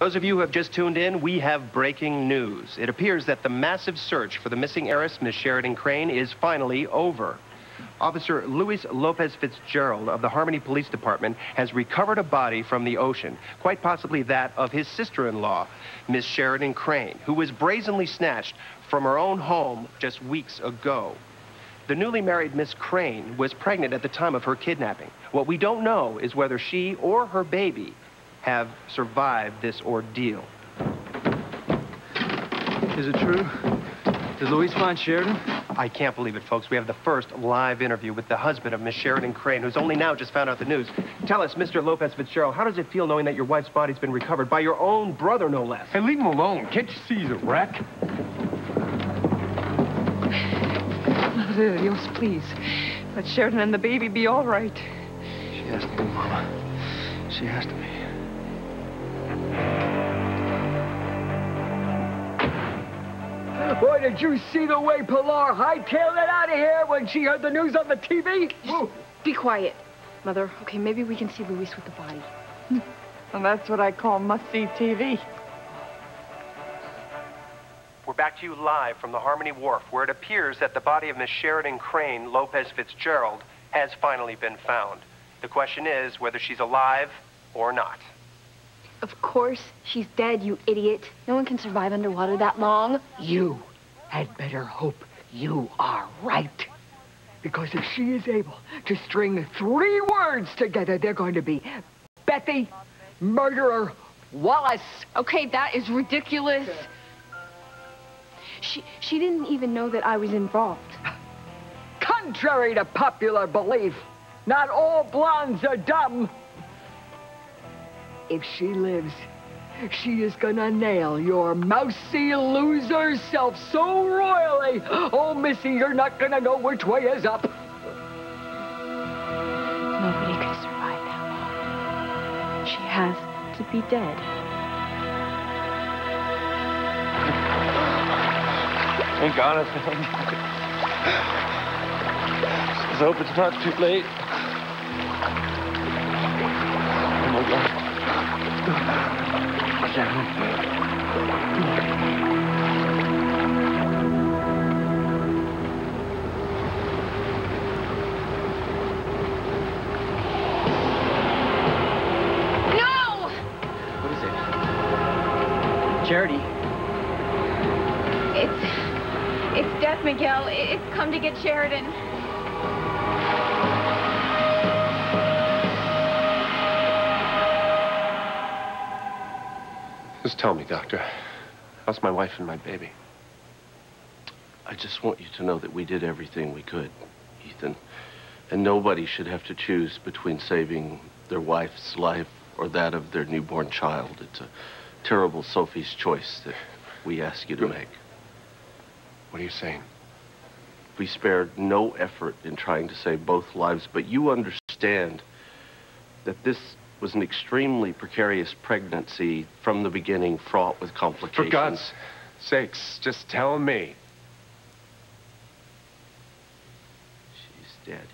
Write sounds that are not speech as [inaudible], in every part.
Those of you who have just tuned in, we have breaking news. It appears that the massive search for the missing heiress, Miss Sheridan Crane, is finally over. Officer Luis Lopez Fitzgerald of the Harmony Police Department has recovered a body from the ocean, quite possibly that of his sister-in-law, Miss Sheridan Crane, who was brazenly snatched from her own home just weeks ago. The newly married Miss Crane was pregnant at the time of her kidnapping. What we don't know is whether she or her baby have survived this ordeal. Is it true? Did Luis find Sheridan? I can't believe it, folks. We have the first live interview with the husband of Miss Sheridan Crane, who's only now just found out the news. Tell us, Mr. Lopez Fitzgerald, how does it feel knowing that your wife's body's been recovered by your own brother, no less? Hey, leave him alone. Can't you see he's a wreck? Madre Dios, please. Let Sheridan and the baby be all right. She has to be, Mama. She has to be. Boy, did you see the way Pilar hightailed it out of here when she heard the news on the TV? Woo. Be quiet, Mother. Okay, maybe we can see Luis with the body. [laughs] And that's what I call must-see TV. We're back to you live from the Harmony Wharf, where it appears that the body of Miss Sheridan Crane Lopez Fitzgerald has finally been found. The question is whether she's alive or not. Of course, she's dead, you idiot. No one can survive underwater that long. You had better hope you are right. Because if she is able to string three words together, they're going to be Bethy, murderer, Wallace. Okay, that is ridiculous. She, she didn't even know that I was involved. Contrary to popular belief, not all blondes are dumb. If she lives, she is gonna nail your mousy loser self so royally. Oh, Missy, you're not gonna know which way is up. Nobody could survive that long. She has to be dead. Thank God I found Let's hope it's not too late. Oh, my God. Sharon. No! What is it? Charity. It's... It's Death, Miguel. It's come to get Sheridan. Tell me, Doctor. How's my wife and my baby? I just want you to know that we did everything we could, Ethan. And nobody should have to choose between saving their wife's life or that of their newborn child. It's a terrible Sophie's choice that we ask you to make. What are you saying? We spared no effort in trying to save both lives, but you understand that this was an extremely precarious pregnancy from the beginning, fraught with complications. For. God's sakes, just tell me. She's dead,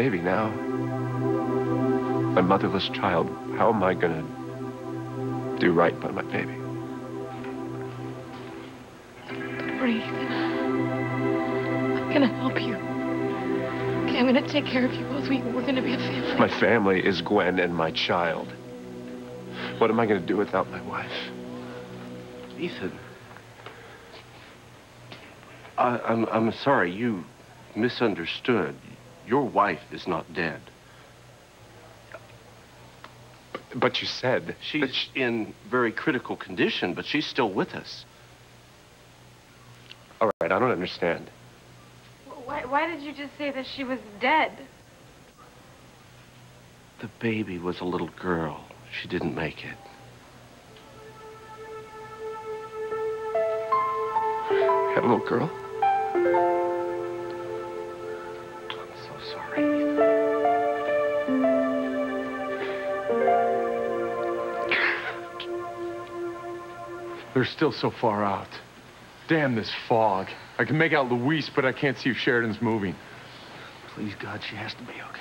baby now. My motherless child. How am I gonna do right by my baby? Don't worry, I'm gonna help you. Okay, I'm gonna take care of you both. We, we're gonna be a family. My family is Gwen and my child. What am I gonna do without my wife? Ethan. I, I'm, I'm sorry, you misunderstood. Your wife is not dead. But you said She's she- in very critical condition, but she's still with us. All right, I don't understand. Why, why did you just say that she was dead? The baby was a little girl. She didn't make it. Had a little girl? They're still so far out. Damn this fog. I can make out Luis, but I can't see if Sheridan's moving. Please, God, she has to be okay.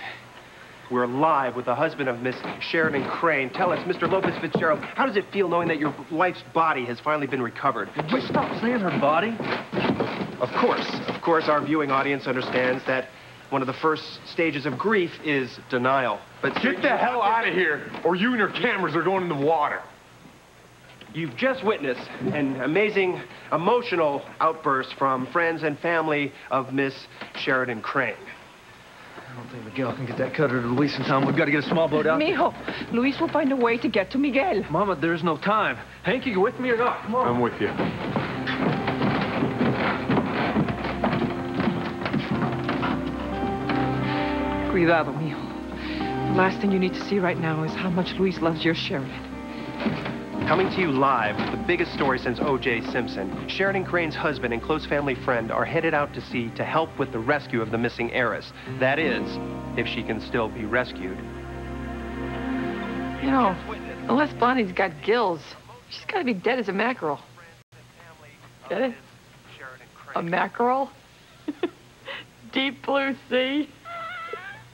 We're live with the husband of Miss Sheridan Crane. Tell us, Mr. Lopez Fitzgerald, how does it feel knowing that your wife's body has finally been recovered? Just stop saying her body. Of course, of course, our viewing audience understands that one of the first stages of grief is denial. But Get the hell out of here, or you and your cameras are going in the water. You've just witnessed an amazing, emotional outburst from friends and family of Miss Sheridan Crane. I don't think Miguel can get that cutter to Luis in time. We've got to get a small boat out. Mijo, Luis will find a way to get to Miguel. Mama, there's no time. Hank, you with me or not? Come on. I'm with you. Cuidado, mijo. The last thing you need to see right now is how much Luis loves your Sheridan. Coming to you live, with the biggest story since O.J. Simpson. Sheridan Crane's husband and close family friend are headed out to sea to help with the rescue of the missing heiress. That is, if she can still be rescued. You know, unless Bonnie's got gills, she's got to be dead as a mackerel. Get it? A mackerel? [laughs] Deep blue sea?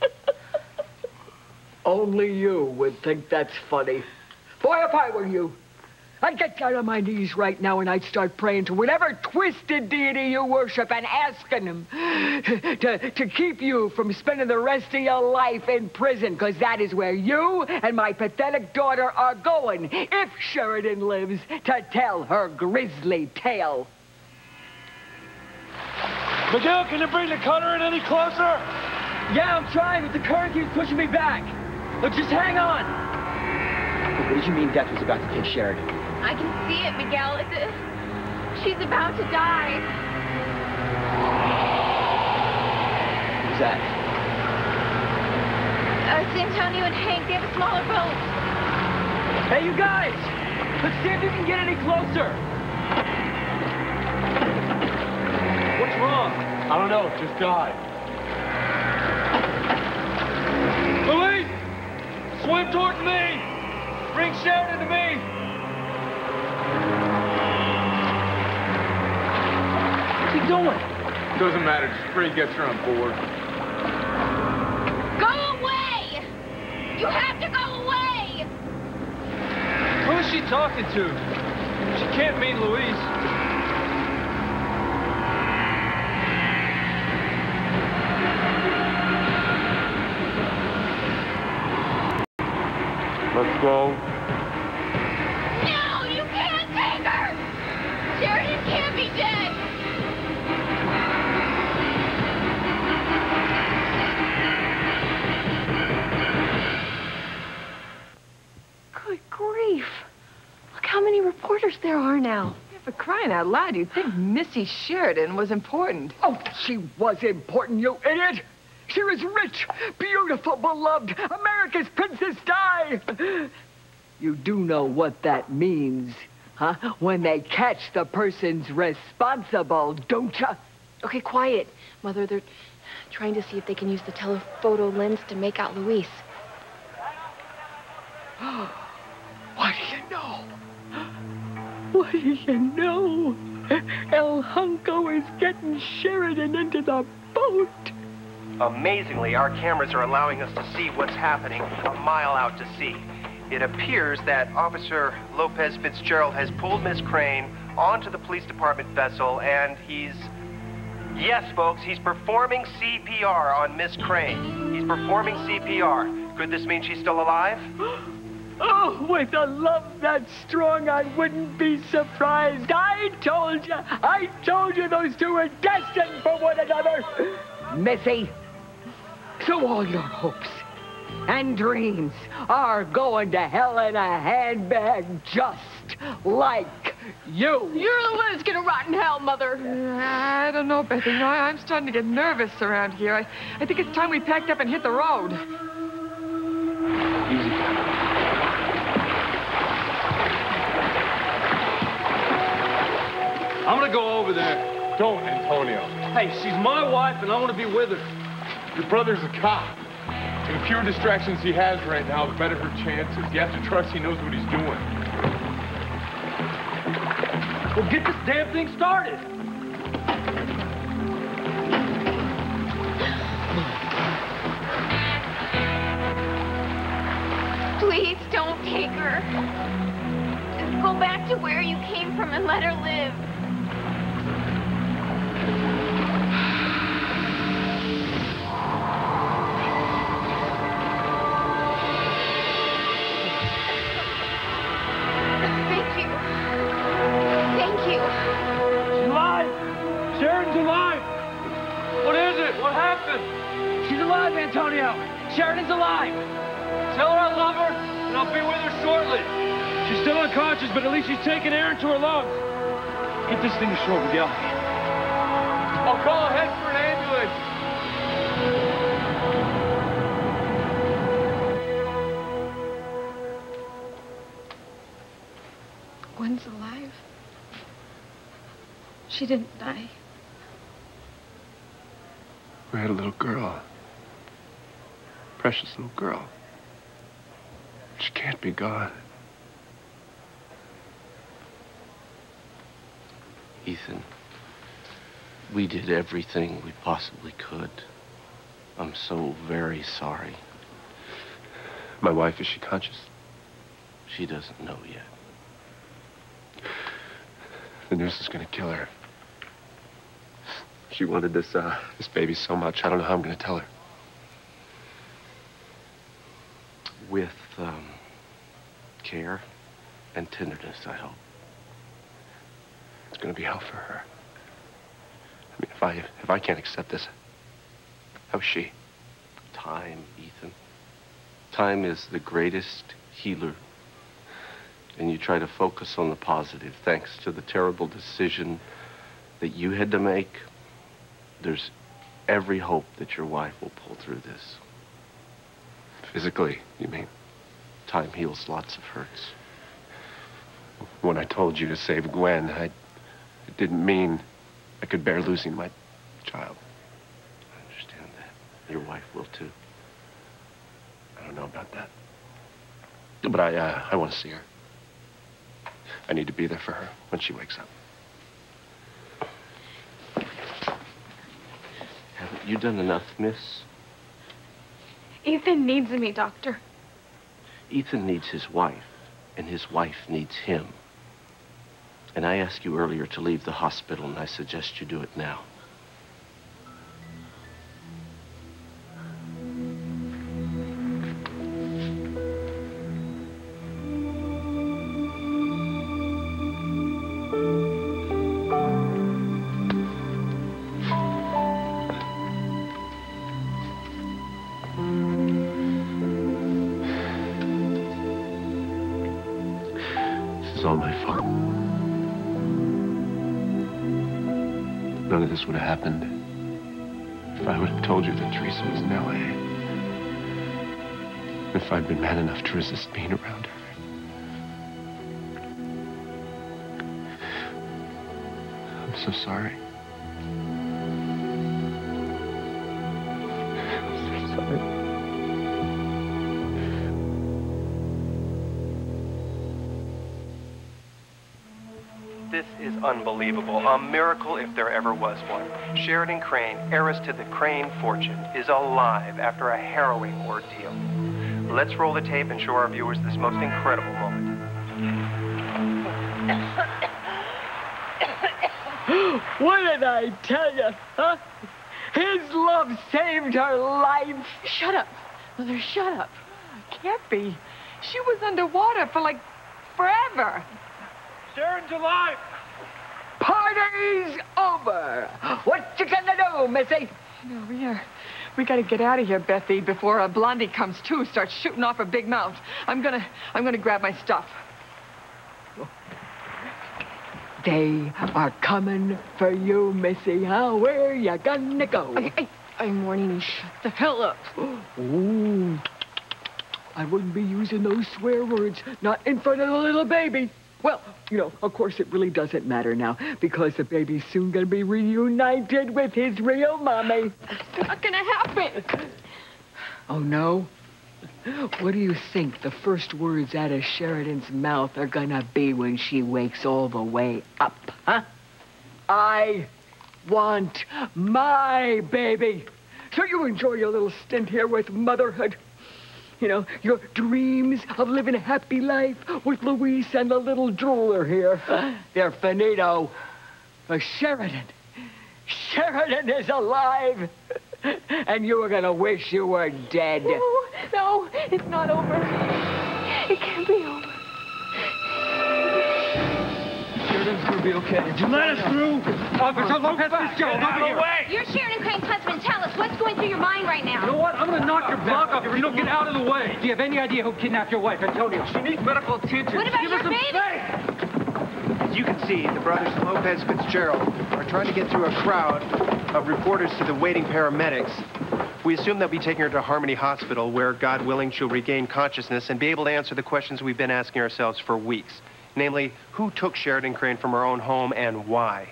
[laughs] Only you would think that's funny. Boy, if I were you, I'd get down on my knees right now and I'd start praying to whatever twisted deity you worship and asking him to, to keep you from spending the rest of your life in prison, because that is where you and my pathetic daughter are going, if Sheridan lives, to tell her grisly tale. Miguel, can you bring the cutter in any closer? Yeah, I'm trying, but the current keeps pushing me back. Look, just hang on. What did you mean Death was about to take Sheridan? I can see it, Miguel. It's a... She's about to die. Who's that? Uh, it's Antonio and Hank. They have a smaller boat. Hey, you guys! Let's see if you can get any closer. What's wrong? I don't know, just died. Luis! Swim towards me! Bring Sheridan to me! What's he doing? Doesn't matter, just pray he gets her on board. Go away! You have to go away! Who is she talking to? She can't mean Luis. Let's go. Crying out loud, you'd think Missy Sheridan was important. Oh, she was important, you idiot! She was rich, beautiful, beloved, America's Princess Di! You do know what that means, huh? When they catch the persons responsible, don't you? Okay, quiet. Mother, they're trying to see if they can use the telephoto lens to make out Luis. [gasps] What do you know? El Hunko is getting Sheridan into the boat. Amazingly, our cameras are allowing us to see what's happening a mile out to sea. It appears that Officer Lopez Fitzgerald has pulled Miss Crane onto the police department vessel and he's. Yes, folks, he's performing CPR on Miss Crane. He's performing CPR. Could this mean she's still alive? [gasps] Oh, with a love that strong, I wouldn't be surprised. I told you, I told you those two were destined for one another. Missy, so all your hopes, and dreams are going to hell in a handbag just like you. You're the one that's gonna rot in hell, Mother. I don't know, Bethy. No, I'm starting to get nervous around here. I, I think it's time we packed up and hit the road. I'm gonna go over there. Don't, Antonio. Hey, she's my wife, and I want to be with her. Your brother's a cop. And the fewer distractions he has right now, the better her chances. You have to trust he knows what he's doing. Well, get this damn thing started. Please don't take her. Just go back to where you came from and let her live. Sheridan's alive. Tell her I love her, and I'll be with her shortly. She's still unconscious, but at least she's taking air into her lungs. Get this thing to shore, Miguel. I'll call ahead for an ambulance. Gwen's alive. She didn't die. We had a little girl. Precious little girl. She can't be gone. Ethan, we did everything we possibly could. I'm so very sorry. My wife, is she conscious? She doesn't know yet. The nurse is gonna kill her. She wanted this, uh, this baby so much. I don't know how I'm gonna tell her. With um, care and tenderness, I hope. It's gonna be hell for her. I mean, if I, if I can't accept this, how's she? Time, Ethan. Time is the greatest healer. And you try to focus on the positive. Thanks to the terrible decision that you had to make, there's every hope that your wife will pull through this. Physically, you mean? Time heals lots of hurts. When I told you to save Gwen, I it didn't mean I could bear losing my child. I understand that. Your wife will too. I don't know about that. But I, uh, I want to see her. I need to be there for her when she wakes up. Haven't you done enough, miss? Ethan needs me, Doctor. Ethan needs his wife, and his wife needs him. And I asked you earlier to leave the hospital, and I suggest you do it now. All my fault. None of this would have happened if I would have told you that Theresa was in L.A. If I'd been man enough to resist being around her. I'm so sorry. Unbelievable. A miracle if there ever was one. Sheridan Crane, heiress to the Crane fortune, is alive after a harrowing ordeal. Let's roll the tape and show our viewers this most incredible moment. [gasps] What did I tell you, huh? His love saved her life. Shut up. Mother, shut up. Can't be. She was underwater for like forever. Sheridan's alive. Party's over. What you gonna do, Missy? No, we are, We gotta get out of here, Bethy, before a Blondie comes too, starts shooting off her big mouth. I'm gonna, I'm gonna grab my stuff. They are coming for you, Missy, huh? Where you gonna go? I, I, I'm warning you, shut the hell up. Ooh. I wouldn't be using those swear words, not in front of the little baby. Well, you know, of course it really doesn't matter now, because the baby's soon gonna be reunited with his real mommy. It's not gonna happen. Oh, no? What do you think the first words out of Sheridan's mouth are gonna be when she wakes all the way up, huh? I want my baby. So you enjoy your little stint here with motherhood. You know, your dreams of living a happy life with Luis and the little drooler here. They're finito. Sheridan. Sheridan is alive. And you were gonna wish you were dead. No, no, it's not over. It can't be over. Be okay. Did you let us through? Officer Lopez Fitzgerald, over here. You're Sheridan Crane's husband. Tell us what's going through your mind right now. You know what? I'm gonna knock your block off if you don't get out of the way. Do you have any idea who kidnapped your wife, Antonio? She needs medical attention. What about Give your her some baby? space. As you can see, the brothers Lopez Fitzgerald are trying to get through a crowd of reporters to the waiting paramedics. We assume they'll be taking her to Harmony Hospital, where, God willing, she'll regain consciousness and be able to answer the questions we've been asking ourselves for weeks. Namely, who took Sheridan Crane from her own home and why?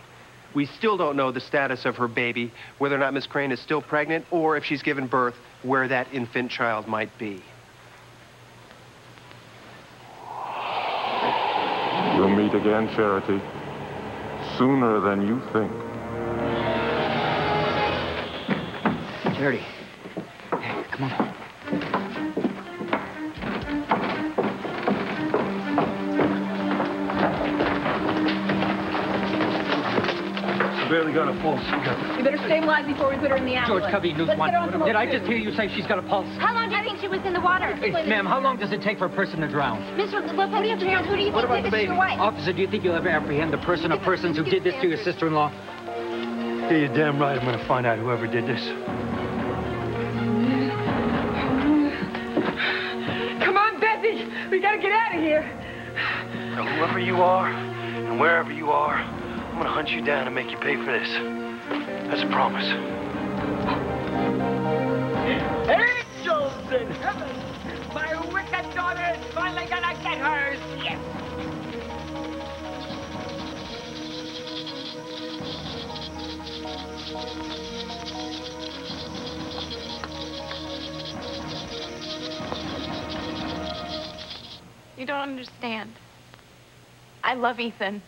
We still don't know the status of her baby, whether or not Miss Crane is still pregnant, or if she's given birth, where that infant child might be. We'll meet again, Charity. Sooner than you think. Charity. Hey, come on. I barely got a pulse. You better stabilize before we put her in the George ambulance. Covey, News Let's One. get her on some Did I just hear you say she's got a pulse? How long do you think she was in the water? Hey, ma'am, how long does it take for a person to drown? Mr. Lopez, who do you think did this to your wife? Officer, do you think you'll ever apprehend the person or persons who did this to your sister-in-law? Yeah, you're damn right. I'm gonna find out whoever did this. Come on, Bethy. We gotta get out of here. Now, whoever you are and wherever you are, I'm gonna hunt you down and make you pay for this. That's a promise. Angels in heaven! My wicked daughter is finally gonna get hers! Yes! You don't understand. I love Ethan,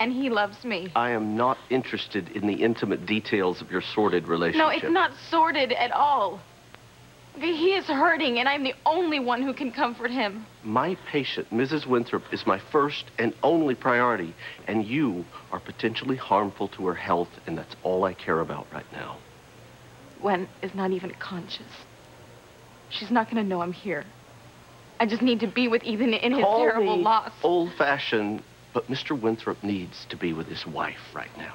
and he loves me. I am not interested in the intimate details of your sordid relationship. No, it's not sordid at all. He is hurting, and I'm the only one who can comfort him. My patient, Mrs. Winthrop, is my first and only priority, and you are potentially harmful to her health, and that's all I care about right now. Gwen is not even conscious. She's not going to know I'm here. I just need to be with Ethan in his Call terrible me loss. Old-fashioned, but Mr. Winthrop needs to be with his wife right now.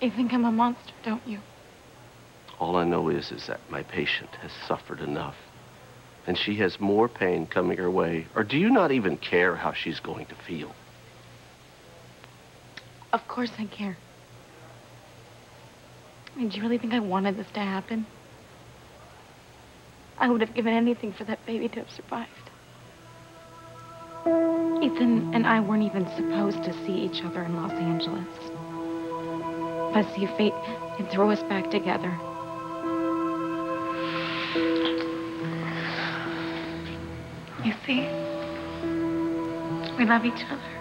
You think I'm a monster, don't you? All I know is, is that my patient has suffered enough. And she has more pain coming her way. Or do you not even care how she's going to feel? Of course I care. I mean, do you really think I wanted this to happen? I would have given anything for that baby to have survived. Ethan and I weren't even supposed to see each other in Los Angeles. But see, fate can throw us back together. You see, we love each other.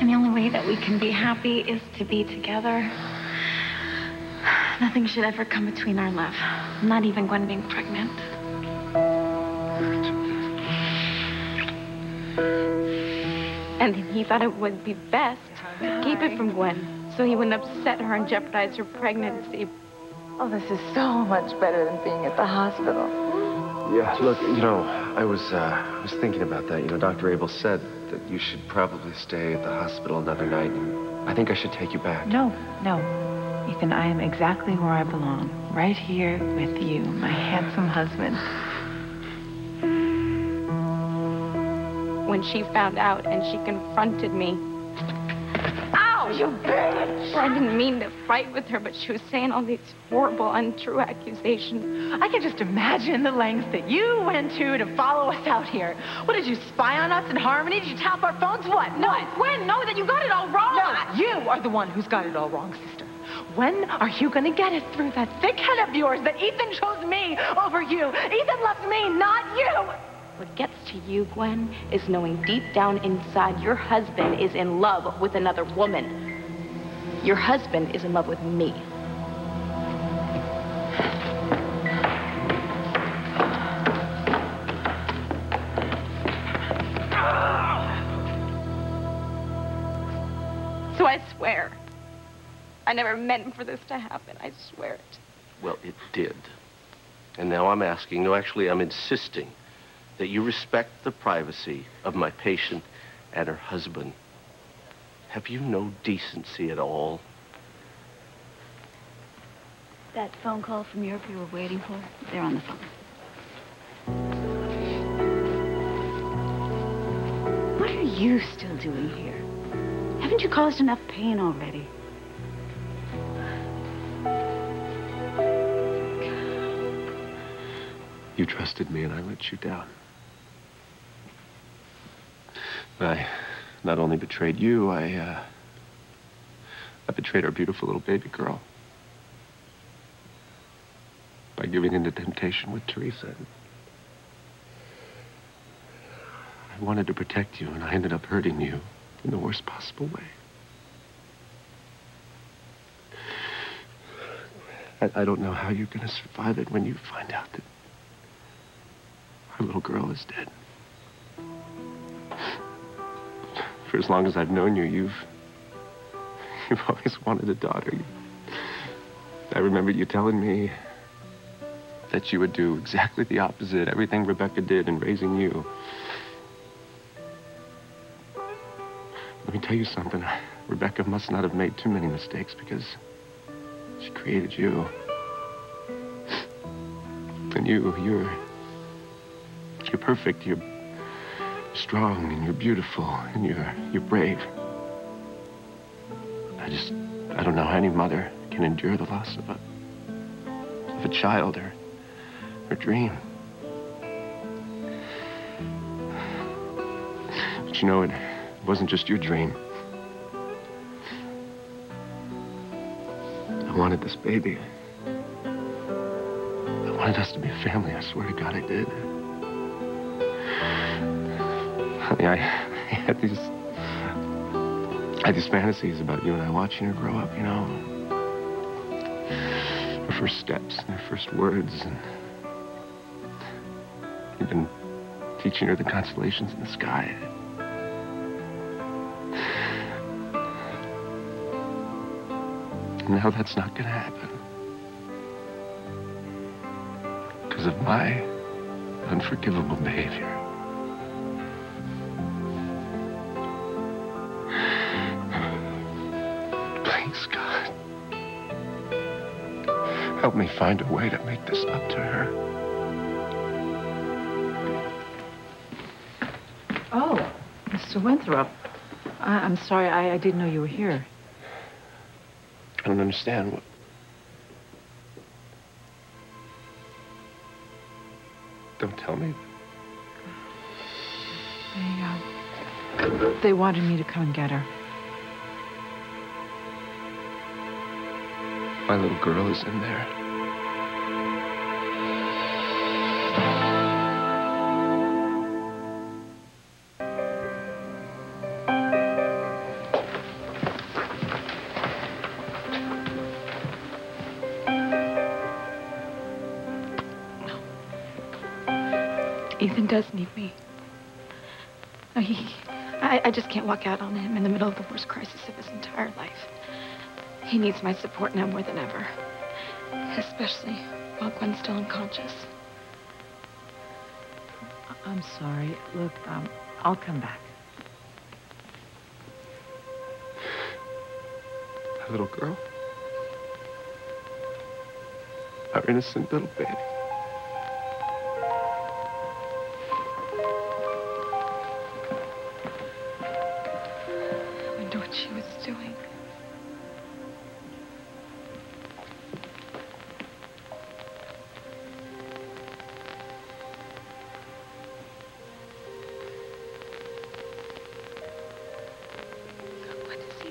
And the only way that we can be happy is to be together. Nothing should ever come between our love. Not even Gwen being pregnant. And he thought it would be best to keep it from Gwen so he wouldn't upset her and jeopardize her pregnancy. Oh, this is so much better than being at the hospital. Yeah, look, you know, I was, uh, I was thinking about that. You know, Dr. Abel said that you should probably stay at the hospital another night, and I think I should take you back. No, no. Ethan, I am exactly where I belong. Right here with you, my handsome husband. When she found out and she confronted me. Ow, you bitch! I didn't mean to fight with her, but she was saying all these horrible, untrue accusations. I can just imagine the lengths that you went to to follow us out here. What, did you spy on us in Harmony? Did you tap our phones? What? No, What? Gwen, no, that you got it all wrong. No, you are the one who's got it all wrong, sister. When are you going to get it through that thick head of yours that Ethan chose me over you? Ethan loves me, not you. What gets to you, Gwen, is knowing deep down inside your husband is in love with another woman. Your husband is in love with me. So I swear, I never meant for this to happen. I swear it. Well, it did. And now I'm asking, no, actually, I'm insisting that you respect the privacy of my patient and her husband. Have you no decency at all? That phone call from Europe you were waiting for, they're on the phone. What are you still doing here? Haven't you caused enough pain already? You trusted me and I let you down. I not only betrayed you, I, uh, I betrayed our beautiful little baby girl. By giving in to temptation with Theresa. I wanted to protect you, and I ended up hurting you in the worst possible way. I, I don't know how you're going to survive it when you find out that our little girl is dead. For as long as I've known you, you've you've always wanted a daughter. I remember you telling me that you would do exactly the opposite, everything Rebecca did in raising you. Let me tell you something. Rebecca must not have made too many mistakes because she created you. And you, you're you're perfect. You're strong and you're beautiful and you're you're brave. I just I don't know how any mother can endure the loss of a of a child or her dream. But you know it wasn't just your dream. I wanted this baby. I wanted us to be a family. I swear to God I did. [laughs] I, I had these I had these fantasies about you and I watching her grow up, you know. Her first steps and her first words and you've been teaching her the constellations in the sky. And now that's not gonna happen. Because of my unforgivable behavior. Help me find a way to make this up to her. Oh, Mr. Winthrop. I, I'm sorry, I, I didn't know you were here. I don't understand. What... Don't tell me. They, uh, they wanted me to come and get her. My little girl is in there. Can't walk out on him in the middle of the worst crisis of his entire life. He needs my support now more than ever. Especially while Gwen's still unconscious. I'm sorry. Look, um, I'll come back. My little girl. Our innocent little baby.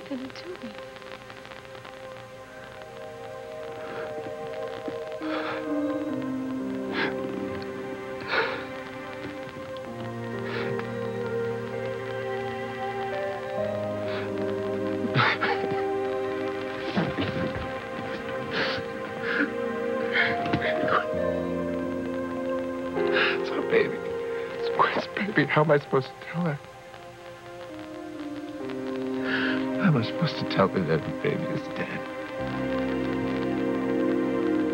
What is Ethan doing? It's our baby. It's Gwen's baby. How am I supposed to tell her? How am I supposed to tell her that the baby is dead?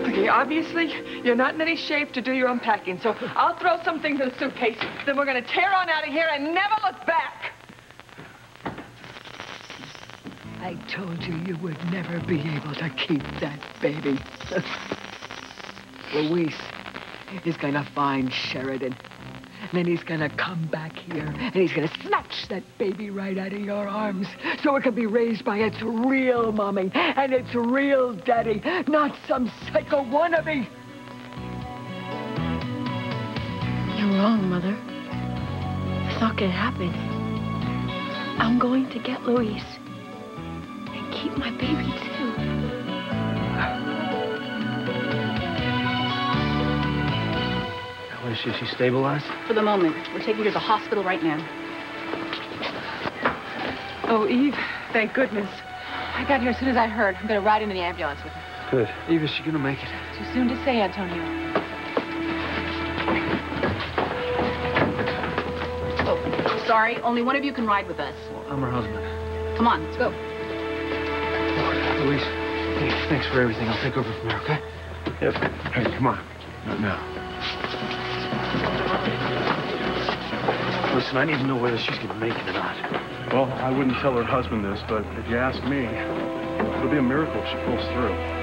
Okay, obviously, you're not in any shape to do your unpacking, so I'll throw some things in the suitcase. Then we're gonna tear on out of here and never look back. I told you you would never be able to keep that baby. Luis is gonna find Sheridan. And then he's gonna come back here and he's gonna snatch that baby right out of your arms so it can be raised by its real mommy and its real daddy, not some psycho wannabe. You're wrong, Mother. It's not gonna happen. I'm going to get Luis And keep my baby, too. What is she? Is she stabilized? For the moment, we're taking her to the hospital right now. Oh, Eve, thank goodness. I got here as soon as I heard. I'm gonna ride into the ambulance with her. Good. Eve, is she gonna make it? Too soon to say, Antonio. Oh, sorry. Only one of you can ride with us. I'm her husband. Come on, let's go. Luis, hey, thanks for everything. I'll take over from here, okay? Yep. Hey, come on. Not now. Listen, I need to know whether she's gonna make it or not. Well, I wouldn't tell her husband this, but if you ask me, it'll be a miracle if she pulls through.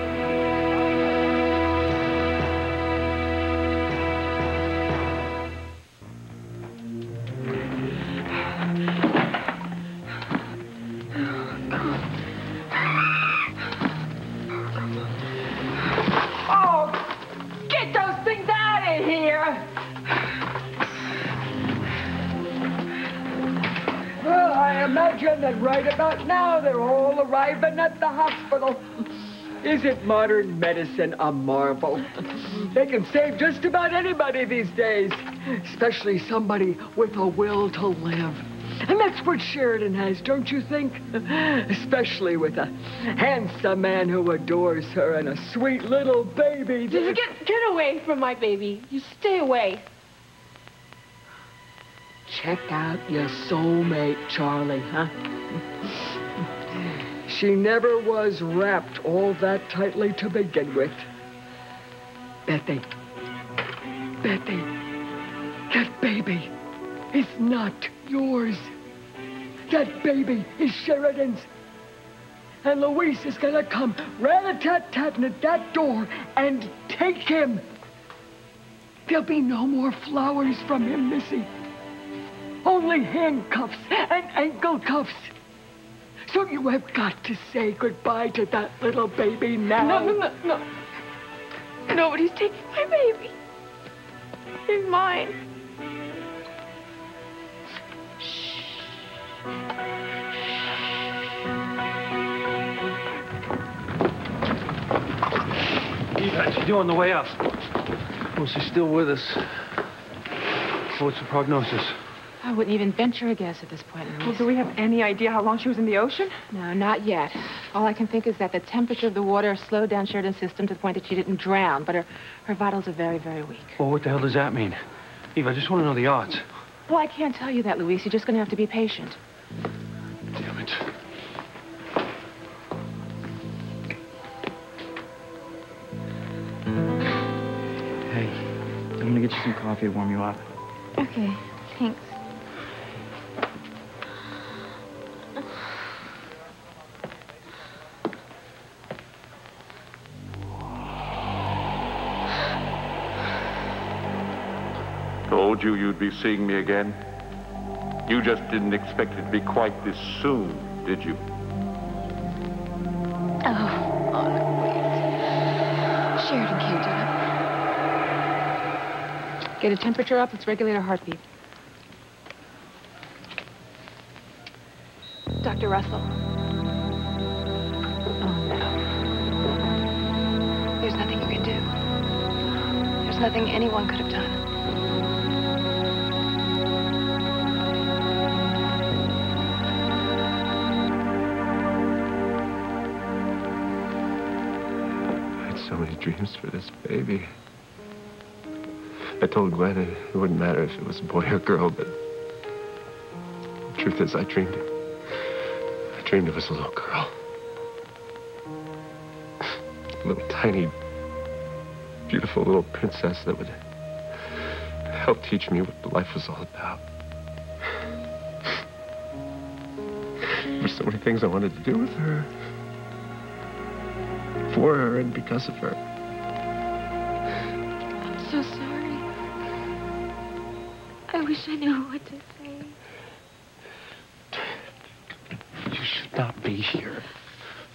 All arriving at the hospital. Isn't modern medicine a marvel? They can save just about anybody these days, especially somebody with a will to live. And that's what Sheridan has, don't you think? Especially with a handsome man who adores her and a sweet little baby. Just get, get away from my baby. You stay away. Check out your soulmate, Charlie, huh? She never was wrapped all that tightly to begin with. Bethy. Bethy. That baby is not yours. That baby is Sheridan's. And Luis is gonna come rat-a-tat-tatting at that door and take him. There'll be no more flowers from him, Missy. Only handcuffs and ankle cuffs. So you have got to say goodbye to that little baby now. No, no, no, no. Nobody's taking my baby. He's mine. Eve, how'd she do on the way up? Well, she's still with us. What's the prognosis? I wouldn't even venture a guess at this point, Luis. Well, do we have any idea how long she was in the ocean? No, not yet. All I can think is that the temperature of the water slowed down Sheridan's system to the point that she didn't drown, but her, her vitals are very, very weak. Well, what the hell does that mean? Eve, I just want to know the odds. Well, I can't tell you that, Luis. You're just going to have to be patient. Damn it. Hey, I'm gonna get you some coffee to warm you up. Okay, thanks. Told you you'd be seeing me again. You just didn't expect it to be quite this soon, did you? Oh, oh no, please. Sheridan can't do it. Get a temperature up. Let's regulate her heartbeat. Dr. Russell. Oh, no. There's nothing you can do. There's nothing anyone could have done. Dreams for this baby. I told Gwen it, it wouldn't matter if it was a boy or girl, but the truth is, I dreamed it. I dreamed it was a little girl. A little tiny, beautiful little princess that would help teach me what life was all about. There were so many things I wanted to do with her. For her and because of her. Wish I knew what to say. You should not be here.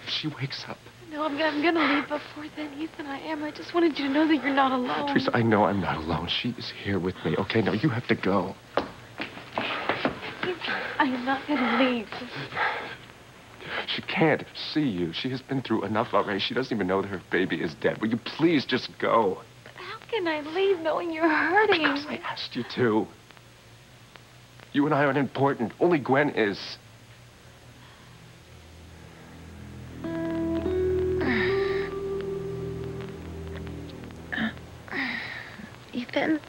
If she wakes up. No, I'm, I'm gonna leave before then, Ethan. I am. I just wanted you to know that you're not alone. Theresa, I know I'm not alone. She is here with me. Okay, now you have to go. I am not gonna leave. She can't see you. She has been through enough already. She doesn't even know that her baby is dead. Will you please just go? But how can I leave knowing you're hurting? Because I asked you to. You and I aren't important. Only Gwen is. Ethan.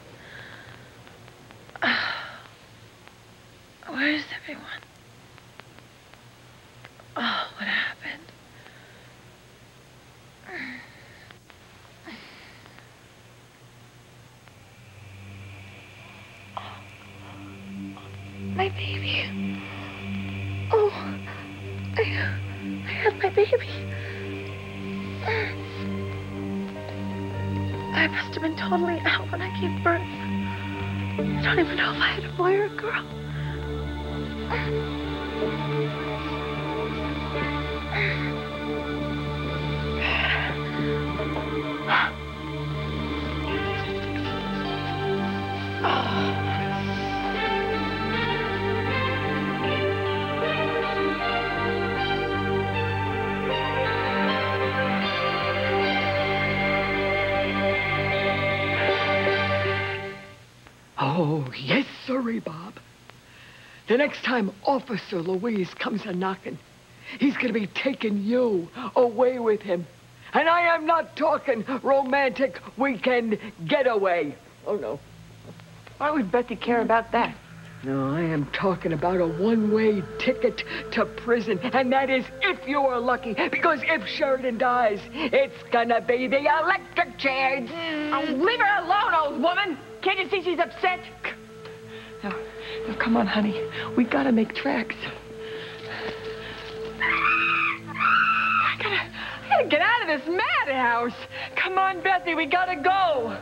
Where's everyone? Oh, what happened? My baby. Oh, I, I have my baby. I must have been totally out when I gave birth. I don't even know if I had a boy or a girl. Oh, yes, sirree, Bob. The next time Officer Luis comes a knocking, he's going to be taking you away with him. And I am not talking romantic weekend getaway. Oh, no. Why would Betty care about that? No, I am talking about a one-way ticket to prison, and that is if you are lucky, because if Sheridan dies, it's gonna be the electric chair. Oh, leave her alone, old woman. Can't you see she's upset? Now, now come on, honey. We gotta make tracks. I gotta, I gotta get out of this madhouse. Come on, Bethy, we gotta go.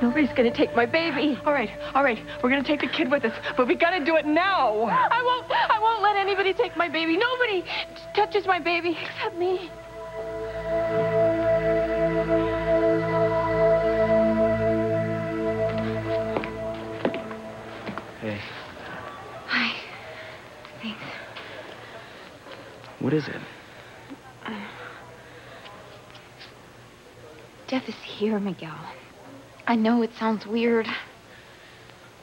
Nobody's gonna take my baby. All right, all right. We're gonna take the kid with us, but we gotta do it now. I won't. I won't let anybody take my baby. Nobody touches my baby except me. What is it? Death is here, Miguel. I know it sounds weird,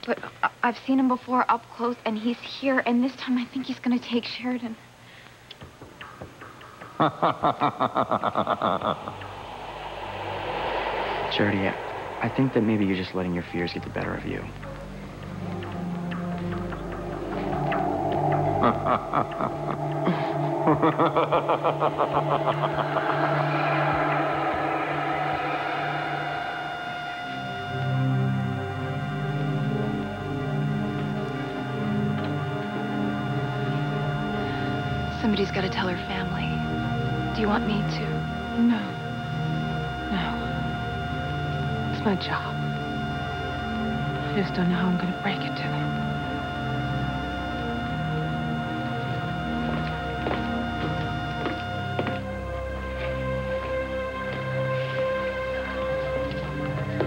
but I've seen him before up close, and he's here, and this time I think he's gonna take Sheridan. [laughs] Charity, I think that maybe you're just letting your fears get the better of you. [laughs] [laughs] Somebody's gotta tell her family. Do you want me to? No. No. It's my job. I just don't know how I'm going to break it to them.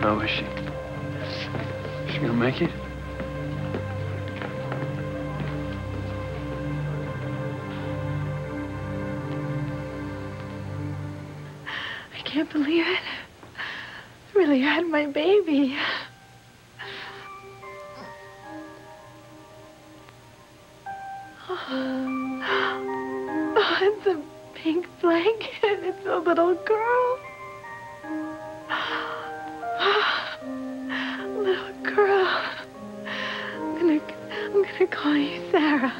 How is she? Is she gonna make it? I can't believe it. I really had my baby. Oh, it's a pink blanket. It's a little girl. Call you Sarah.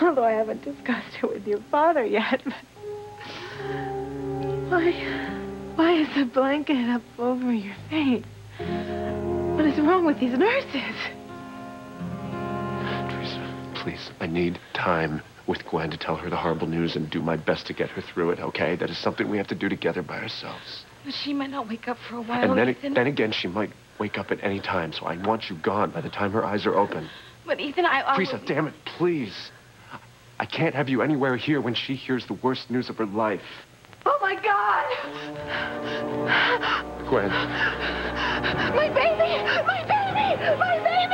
Although I haven't discussed it with your father yet. But why, why is the blanket up over your face? What is wrong with these nurses? Theresa, please, I need time with Gwen to tell her the horrible news and do my best to get her through it, okay? That is something we have to do together by ourselves. But she might not wake up for a while. and then, Ethan. then again, she might wake up at any time, so I want you gone by the time her eyes are open. But Ethan, I. I Theresa, damn it, please. I can't have you anywhere here when she hears the worst news of her life. Oh my God! Gwen. My baby! My baby! My baby!